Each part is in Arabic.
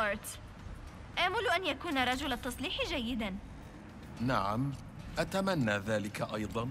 شوارتز آمل أن يكون رجل التصليح جيدا. نعم أتمنى ذلك أيضا.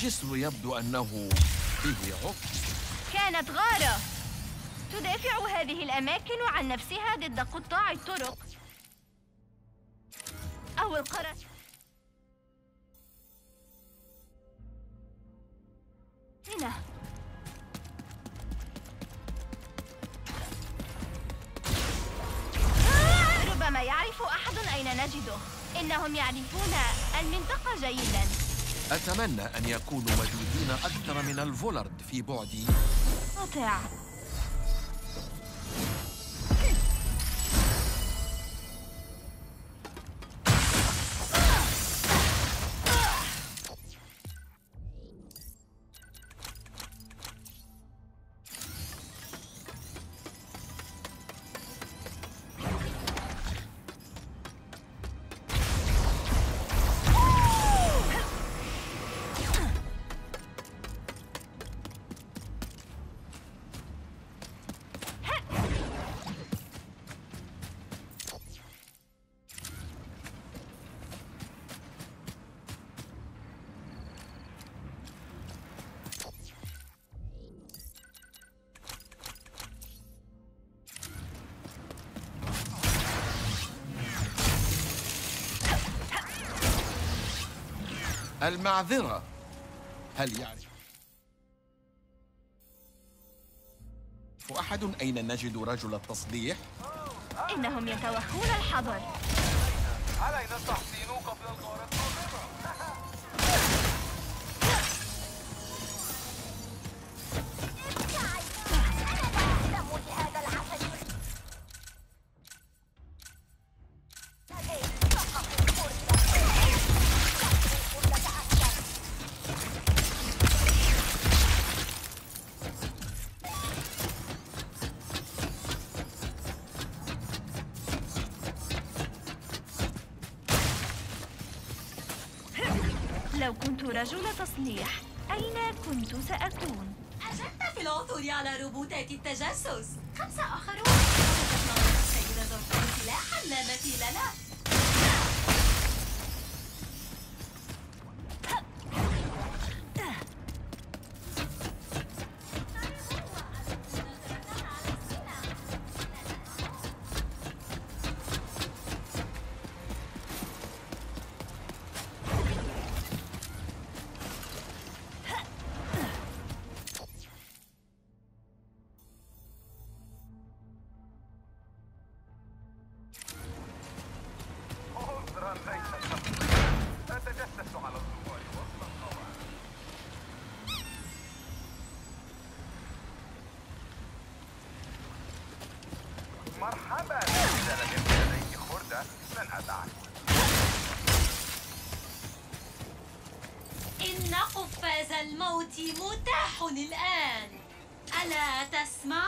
الجسر يبدو أنه فيه عطل كانت غارة. تدافع هذه الأماكن عن نفسها ضد قطاع الطرق. أو القرى. أتمنى أن يكونوا موجودين أكثر من الفولارد في بعدي قاطع المعذرة. هل يعرف؟ أحد أين نجد رجل التصليح؟ إنهم يتوخون الحذر علينا التحصين قبل الغارة رجل تصليح أين كنت سأكون؟ أجدت في العثور على روبوتات التجسس. خمسة آخرون. زرتان سلاحا لا مثيل له الموت متاح الآن ألا تسمع؟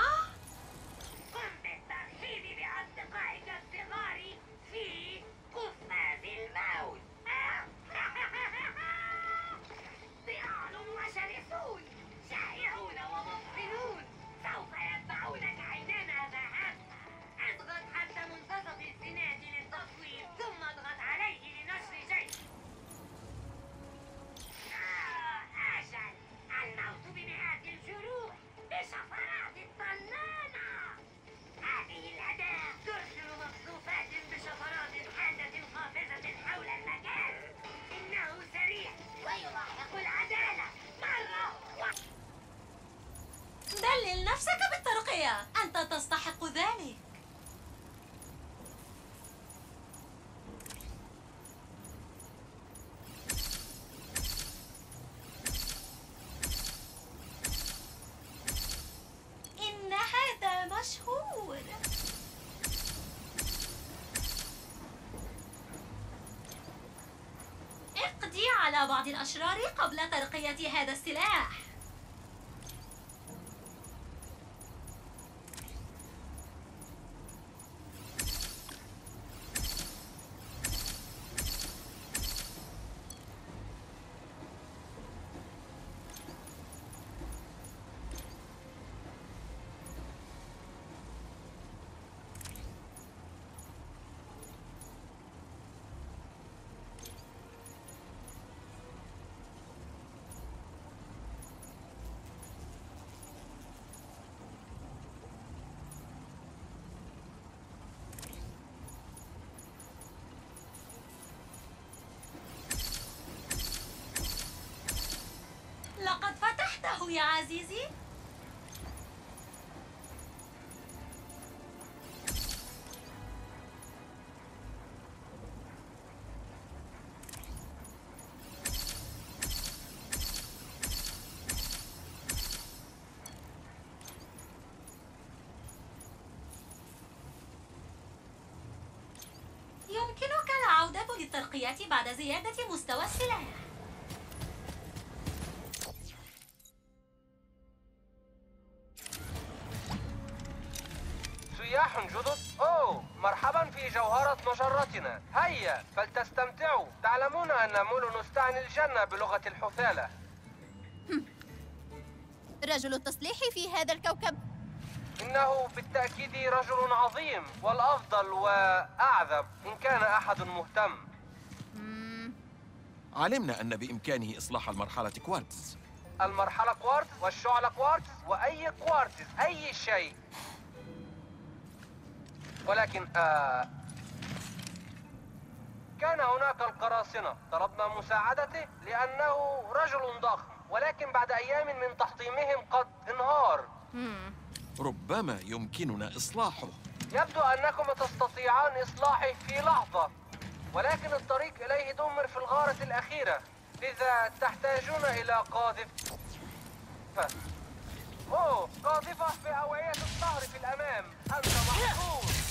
نفسك بالترقية. أنت تستحق ذلك. إن هذا مشهور. على بعض الأشرار قبل ترقية هذا السلاح. فتحته يا عزيزي. يمكنك العودة للترقية بعد زيادة مستوى السلاح. فلتستمتعوا. تعلمون أن مولونوس تعني الجنة بلغة الحثالة رجل التصليح في هذا الكوكب. إنه بالتأكيد رجل عظيم والأفضل وأعذب إن كان أحد مهتم. علمنا أن بإمكانه إصلاح المرحلة كوارتز. المرحلة كوارتز والشعلة كوارتز وأي كوارتز أي شيء. ولكن آه كان هناك القراصنة طلبنا مساعدته لأنه رجل ضخم ولكن بعد أيام من تحطيمهم قد انهار. ربما يمكننا إصلاحه. يبدو أنكم تستطيعان إصلاحه في لحظة ولكن الطريق إليه دمر في الغارة الأخيرة لذا تحتاجون إلى قاذف. أوه قاذفة في أوعية الظهر في الأمام. أنت محظوظ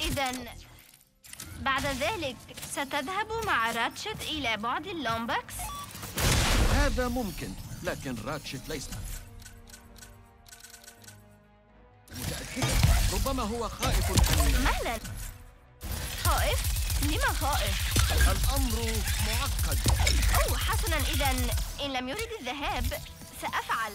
إذا بعد ذلك ستذهب مع راتشت إلى بعد اللومبكس. هذا ممكن لكن راتشت ليس. متأكدا ربما هو خائف. أن مهلا خائف؟ لما خائف؟ الأمر معقد. أوه حسنا إذا إن لم يرد الذهاب سأفعل.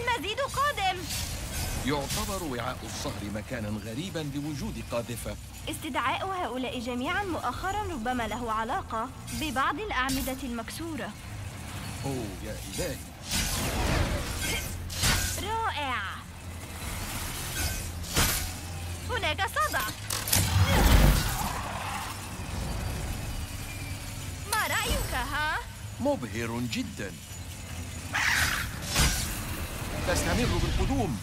المزيد قادم. يعتبر وعاء الصهر مكانا غريبا لوجود قاذفة استدعاء هؤلاء جميعا مؤخرا ربما له علاقة ببعض الأعمدة المكسورة. أوه يا إلهي. رائع. هناك صدع ما رأيك ها؟ مبهر جدا. تستمر بالقدوم.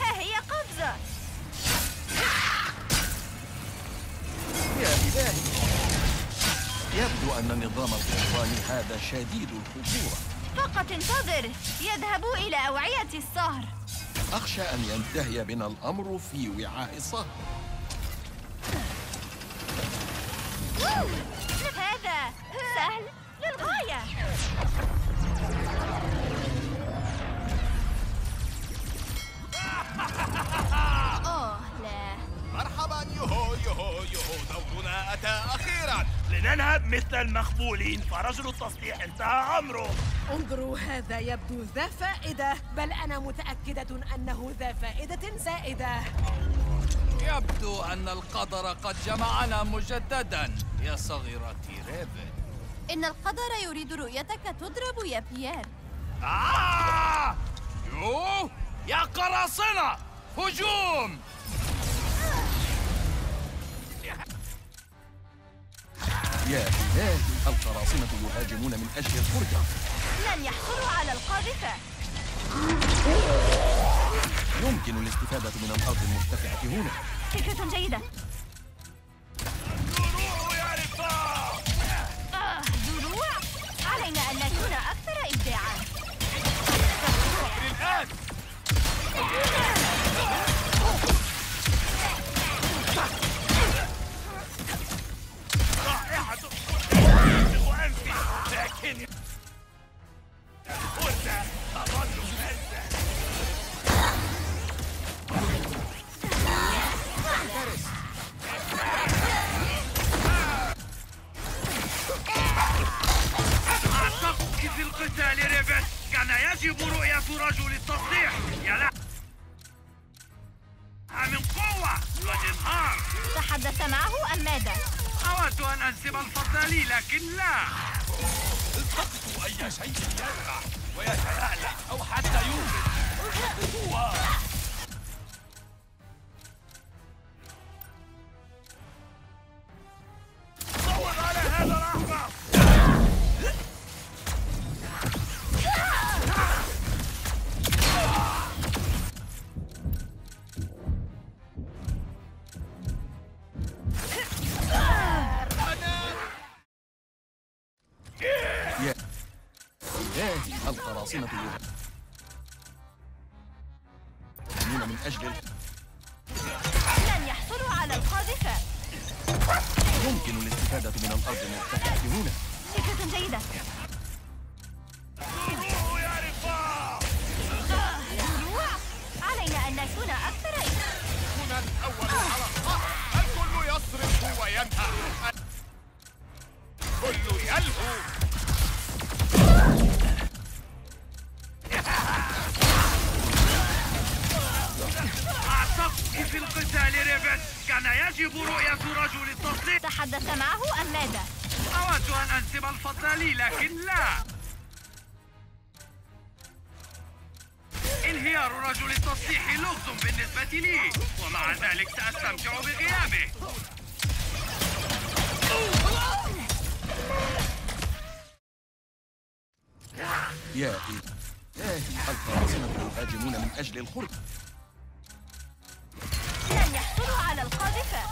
ها هي قفزة يا إلهي. يبدو أن نظام القرآني هذا شديد الخطورة فقط انتظر. يذهب إلى أوعية الصهر أخشى أن ينتهي بنا الأمر في وعاء الصهر. لننهب مثل المخبولين فرجل التصليح انتهى أمره. انظروا هذا يبدو ذا فائدة بل أنا متأكدة أنه ذا فائدة زائدة. يبدو أن القدر قد جمعنا مجددا يا صغيرتي ريفن إن القدر يريد رؤيتك تضرب يا بيير. آه! يو يا قراصنة! هجوم! يا إلهي القراصنة يهاجمون من أجل الفرجة. لن يحصلوا على القاذفة. يمكن الاستفادة من الأرض المرتفعة هنا. فكرة جيدة. يلمع ويتلألأ أو حتى يوجد القراصنة يهاجمون يا إلهي القراصنة يهاجمون من أجل الخرج لن يحصلوا على القاذفة.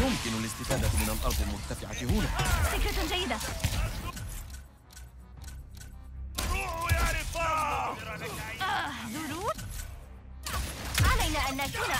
يمكن الاستفادة من الأرض المرتفعة هنا. فكرة جيدة. روحوا يا رفاق! آه علينا أن نكون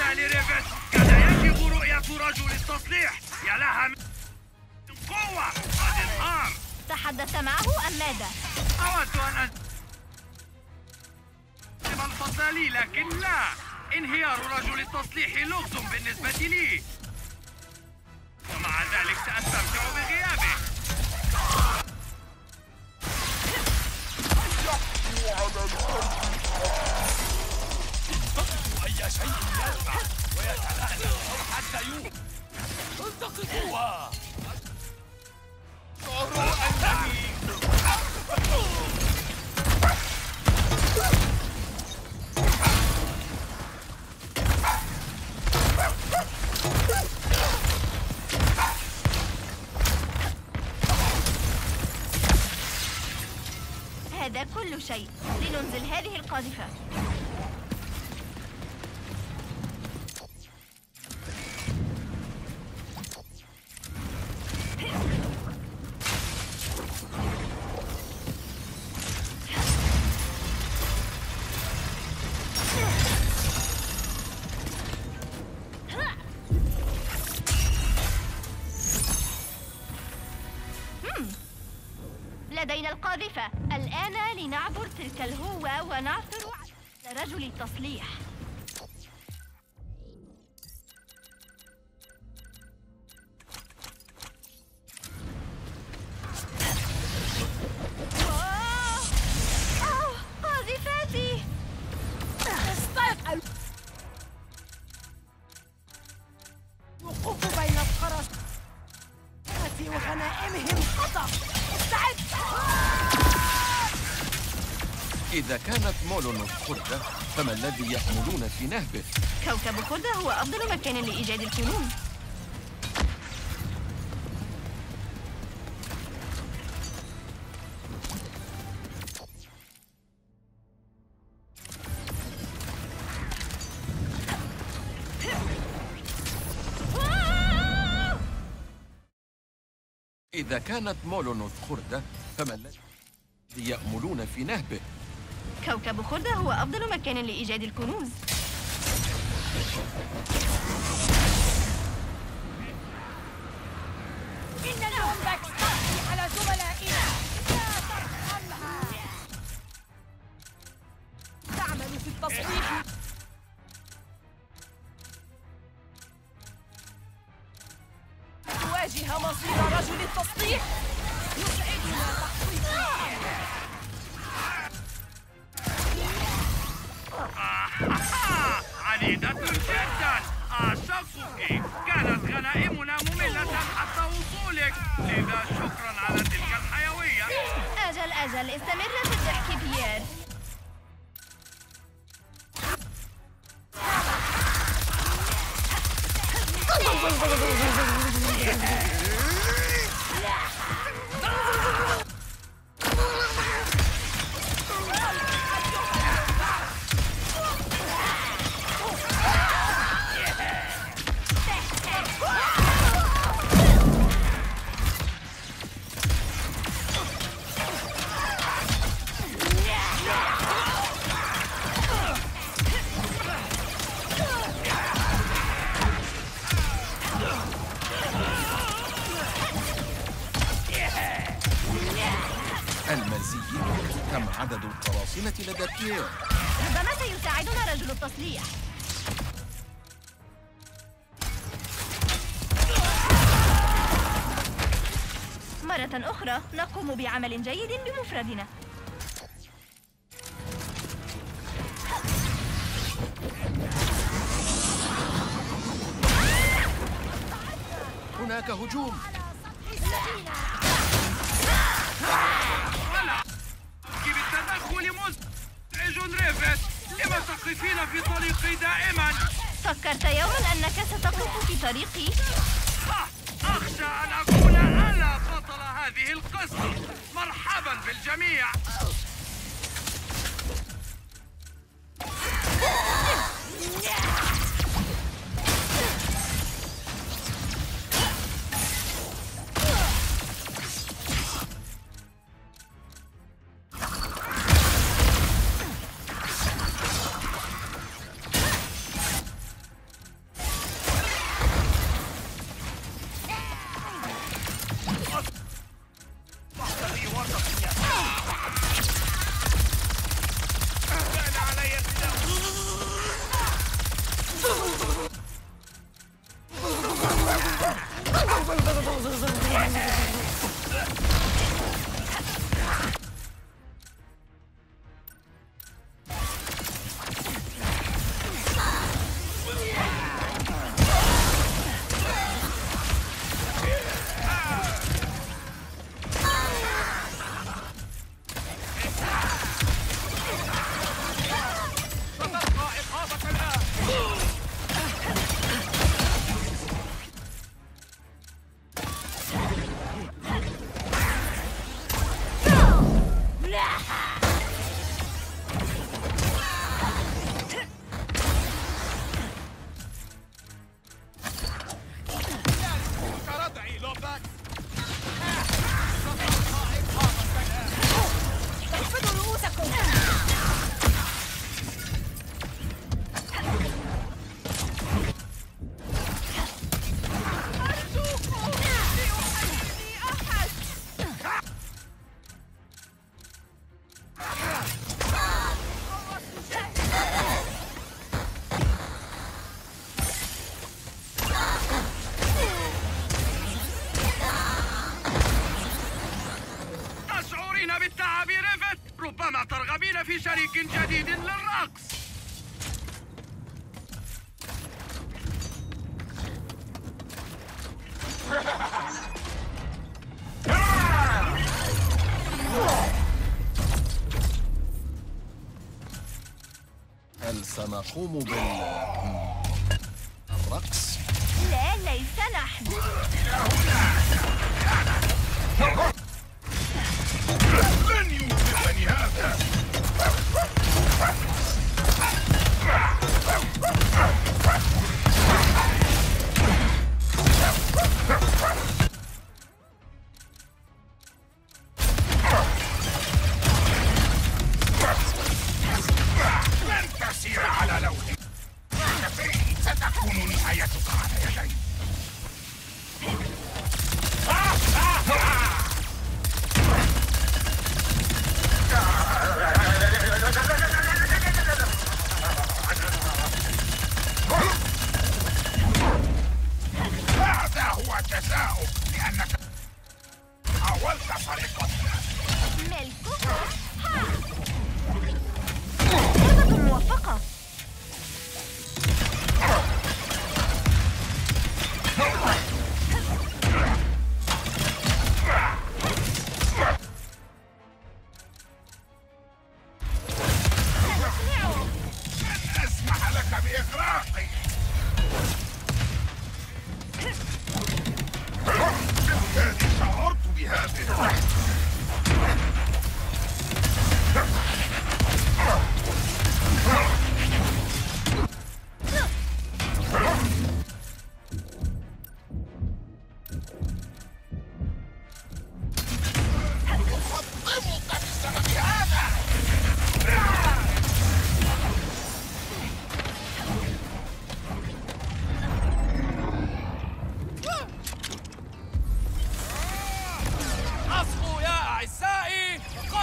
القتال ريبت كان يجب رؤية رجل التصليح. يا لها من قوة. وإظهار تحدث معه أم ماذا؟ أود أن أنسب الفضل لي لكن لا. انهيار رجل التصليح لغز بالنسبة لي. ومع ذلك سأستمتع بغيابه. التقطوا شيء يرفع ويتلألأ أو حتى يوم التقطوا شعروا أنني هذا كل شيء. لننزل هذه القاذفة. إلى القاذفة. الآن لنعبر تلك الهوة ونعثر على رجل التصليح. إذا كانت مولونوف خردة فما الذي يحملون في نهبه؟ كوكب خردة هو أفضل مكان لإيجاد الكنوز إذا كانت مولونوث خردة فما الذي يأملون في نهبه كوكب خردة هو أفضل مكان لإيجاد الكنوز. いや。عمل جيد بمفردنا. تقوم بال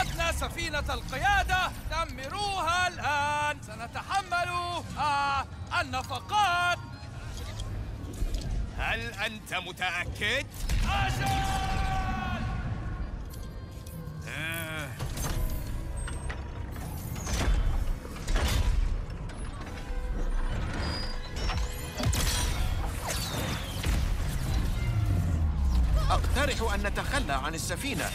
أهلكنا سفينة القيادة دمروها الآن سنتحمل آه النفقات هل أنت متأكد؟ أجل! أقترح أن نتخلى عن السفينة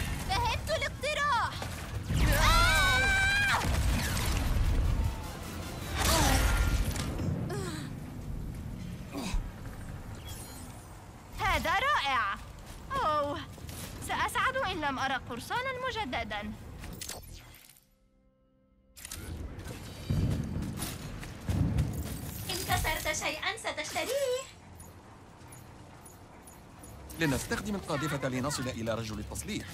then. إن كسرت شيئا ستشتريه لنستخدم القاذفة لنصل إلى رجل التصليح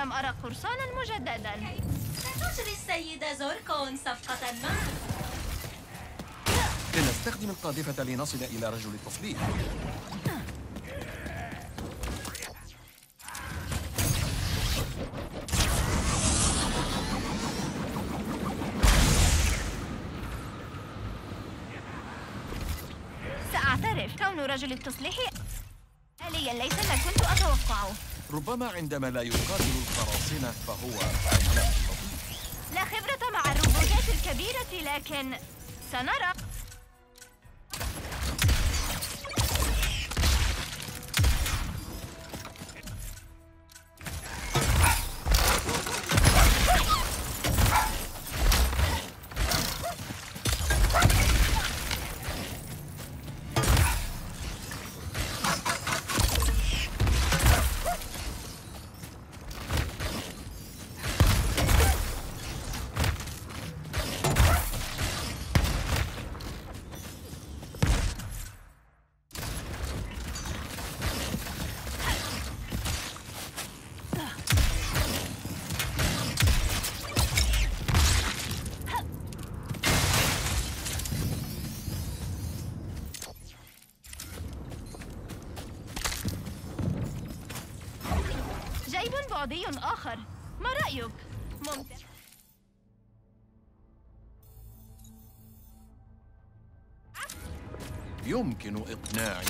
لم أرى قرصانا مجددا. ستجري السيدة زوركون صفقة معك لنستخدم القاذفة لنصل إلى رجل التصليح سأعترف كون رجل التصليح آليا ليس ما كنت أتوقعه. ربما عندما لا يقاتل القراصنة فهو لا خبرة مع الروبوتات الكبيرة لكن سنرى بعدي آخر ما رأيك؟ ممتع يمكن إقناعي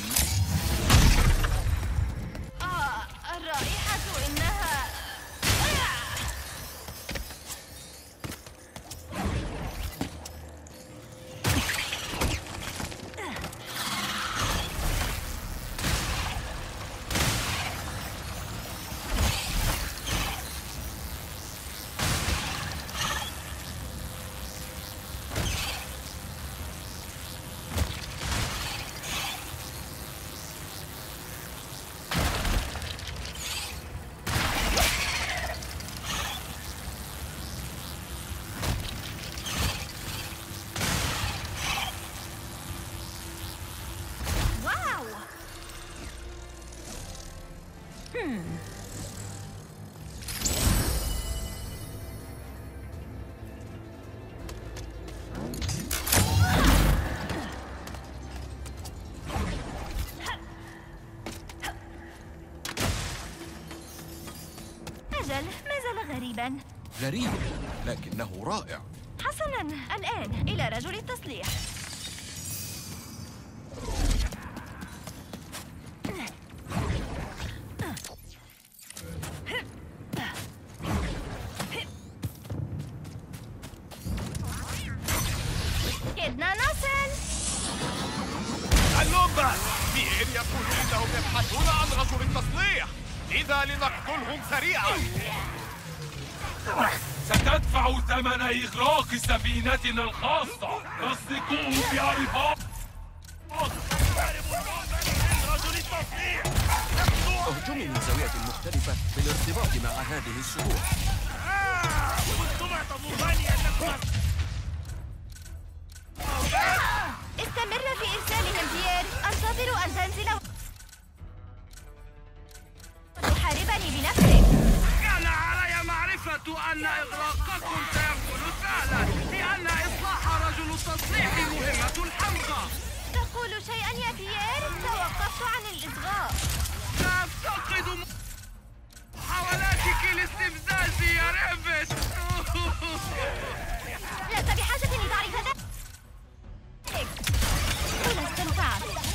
غريبا. غريب لكنه رائع. حسنا. الآن إلى رجل التصليح. كدنا نصل اللومبا بئر يقول إنهم يبحثون عن رجل التصليح! إذا لنقتلهم سريعا! ستدفع ثمن إغراق سفينتنا الخاصة. تصدقوه بعرفات رجل التصليح اهجمي من زاوية مختلفة بالارتباط مع هذه تظنان انكما استمر في إرسالهم بيير أنتظر أن تنزل أن إغراقكم سيكون سهلا لأن إصلاح رجل التصليح مهمة الحمقى تقول شيئا يا بيير توقفت عن الإصغاء. لا أفتقد محاولاتك لاستفزازي يا ريفت لست بحاجة لتعرف ذلك هنا استمتعت.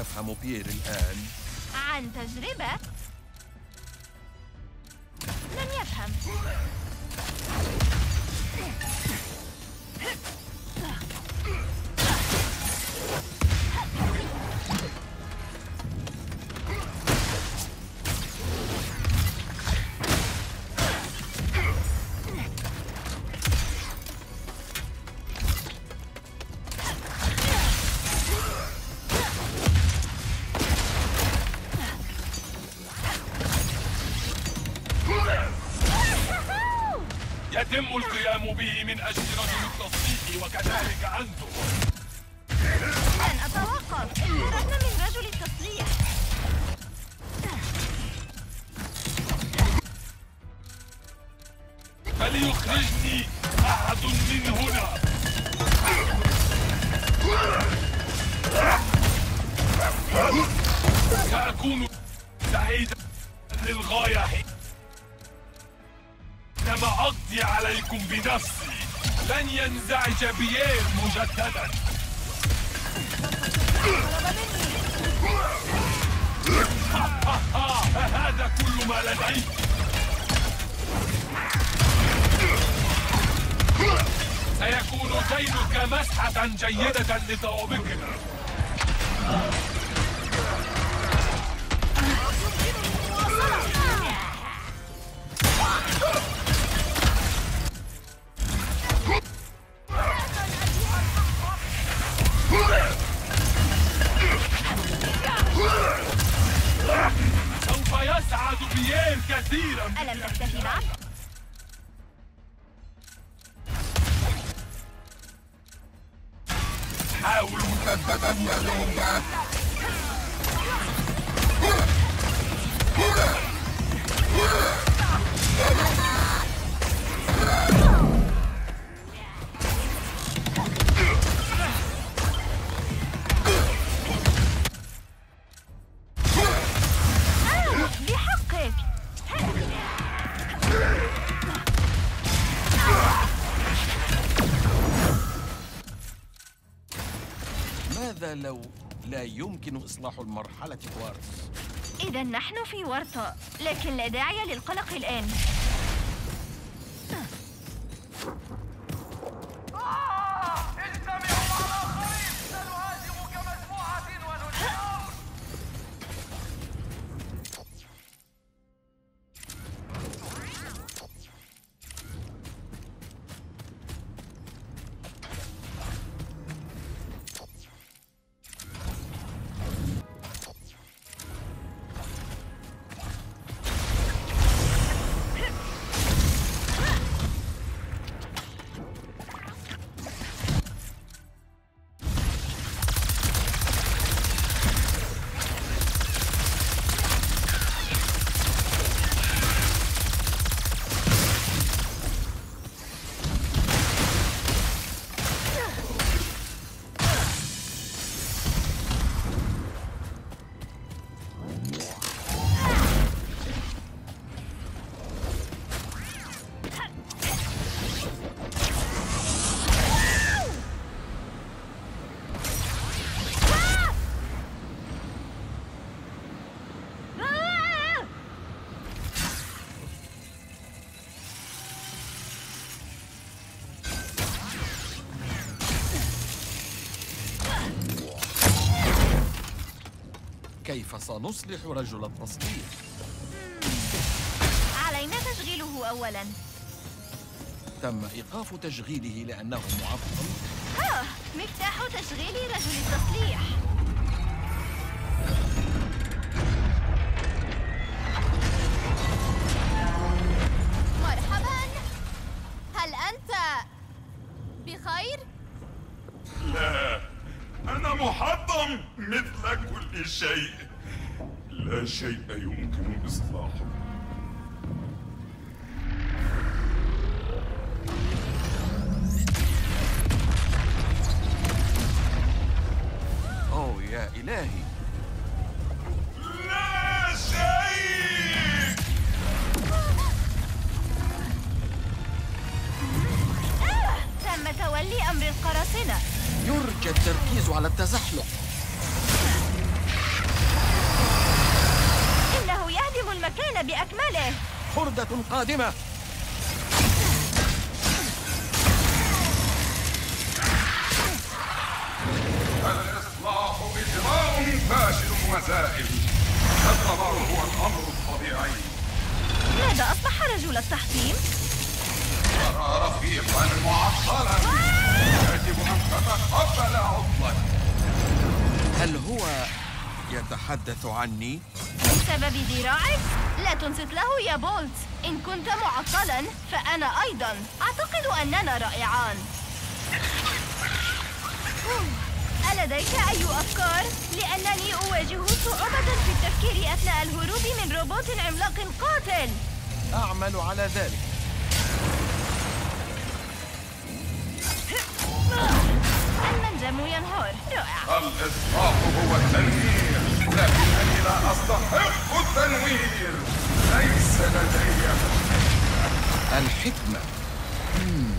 سيفهم بيير الآن. يتم القيام به من أجل رجل التصديق وكذلك أنتم. لن أتوقف بيير مجددا. هذا كل ما لدي سيكون جيدك مسحة جيدة لطوابقنا Hold up! يمكن إصلاح المرحلة كوارتز إذا نحن في ورطة لكن لا داعي للقلق الآن. كيف سنصلح رجل التصليح؟ علينا تشغيله أولاً. تم إيقاف تشغيله لأنه معطل. آه، مفتاح تشغيل رجل التصليح. يا إلهي. خردة قادمة الإصلاح إجراء فاشل وزائل الضرر هو الأمر الطبيعي ماذا أصبح رجل التحطيم؟ ترى رفيقا معطلا يجب أن تتقبل عطلك هل هو يتحدث عني؟ بسبب ذراعك؟ لا تنصت له يا بولت إن كنت معطلا فأنا أيضا. أعتقد أننا رائعان. ألديك أي أفكار؟ لأنني أواجه صعوبة في التفكير أثناء الهروب من روبوت عملاق قاتل. أعمل على ذلك. المنجم ينهار. رائع. الإصلاح هو التنوير. لكنني لا أستحق التنوير. الحكمة. مم.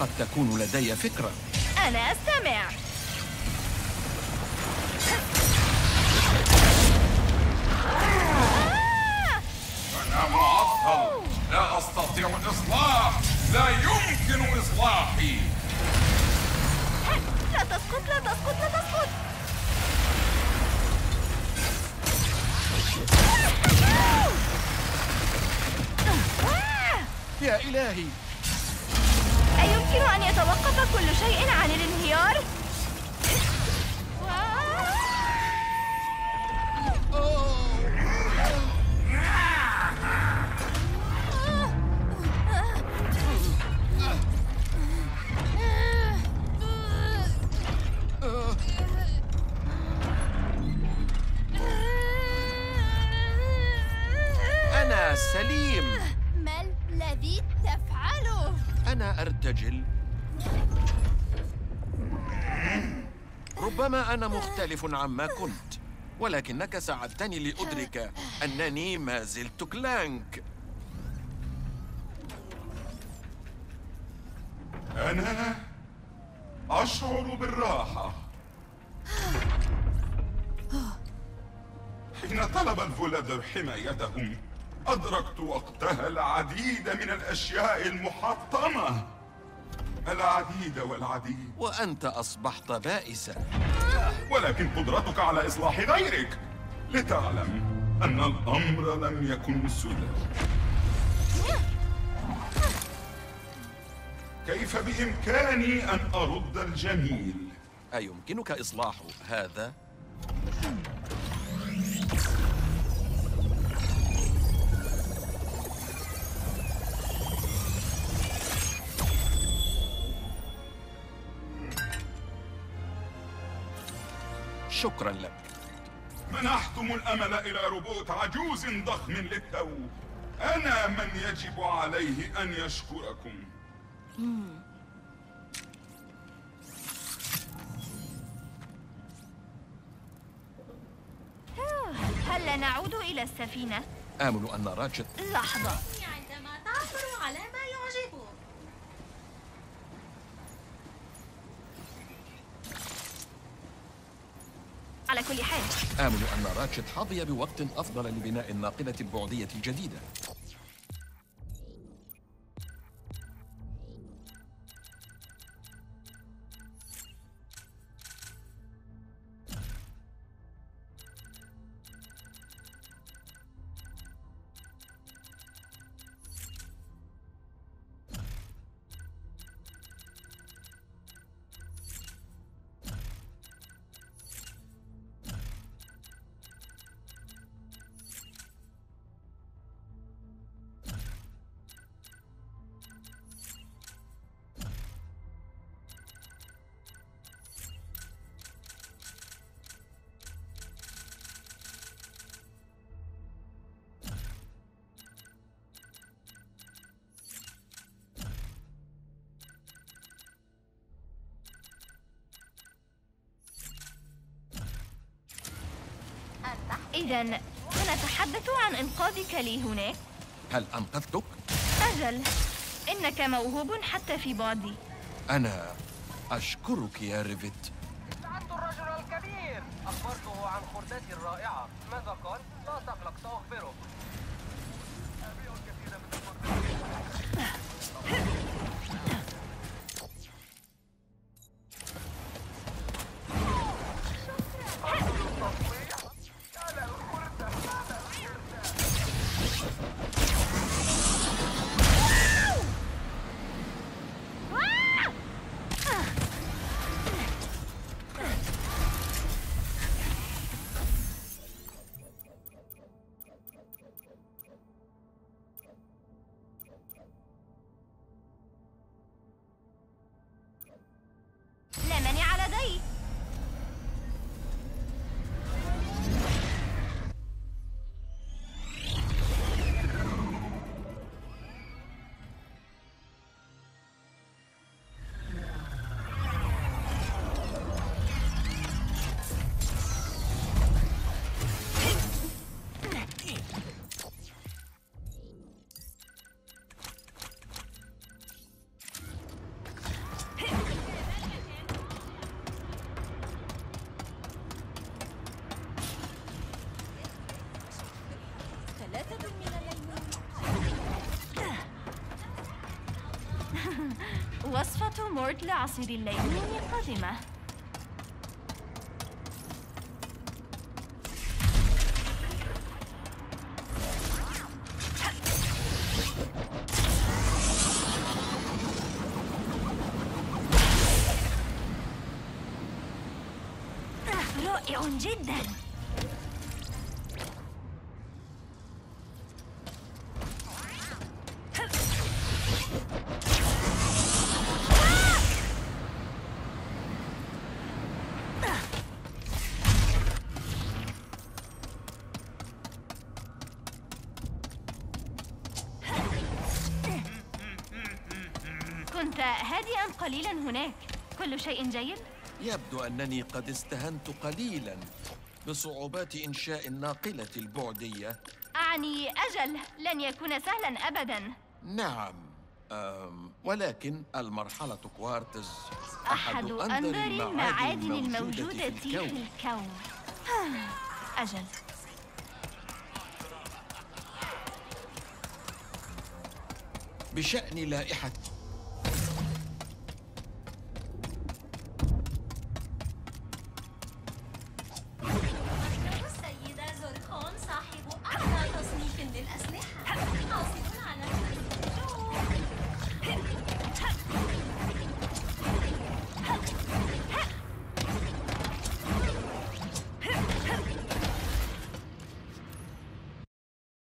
قد تكون لدي فكرة. أنا أستمع. أنا معطل. لا أستطيع الإصلاح لا يمكن إصلاحي. لا تسقط لا تسقط لا تسقط. يا إلهي أيمكن أن يتوقف كل شيء عن الانهيار؟ أنا مختلف عما كنت ولكنك ساعدتني لأدرك أنني ما زلت كلانك. أنا أشعر بالراحة. حين طلب الفولادر حمايتهم أدركت وقتها العديد من الأشياء المحطمة. العديد والعديد وأنت أصبحت بائسا ولكن قدرتك على إصلاح غيرك لتعلم أن الأمر لم يكن سدى كيف بإمكاني أن أرد الجميل؟ أيمكنك إصلاح هذا؟ شكرا لك. منحتم الأمل إلى روبوت عجوز ضخم للتو. أنا من يجب عليه أن يشكركم. هل نعود إلى السفينة؟ آمل أن راتشت لحظة عندما تعثر على ما يعجبك على كل حال. آمل أن راتشت حظي بوقت أفضل لبناء الناقلة البعدية الجديدة. إذا سنتحدث عن إنقاذك لي هناك. هل أنقذتك؟ أجل. إنك موهوب حتى في بعدي. أنا أشكرك يا ريفيت. مورت لعصير الليمون قادمة رائع جدا. شيء جيد؟ يبدو أنني قد استهنت قليلا بصعوبات إنشاء الناقلة البعدية. أعني أجل لن يكون سهلا أبدا. نعم أم ولكن المرحلة كوارتز أحد أندر المعادن الموجودة في الكون. أجل. بشأن لائحة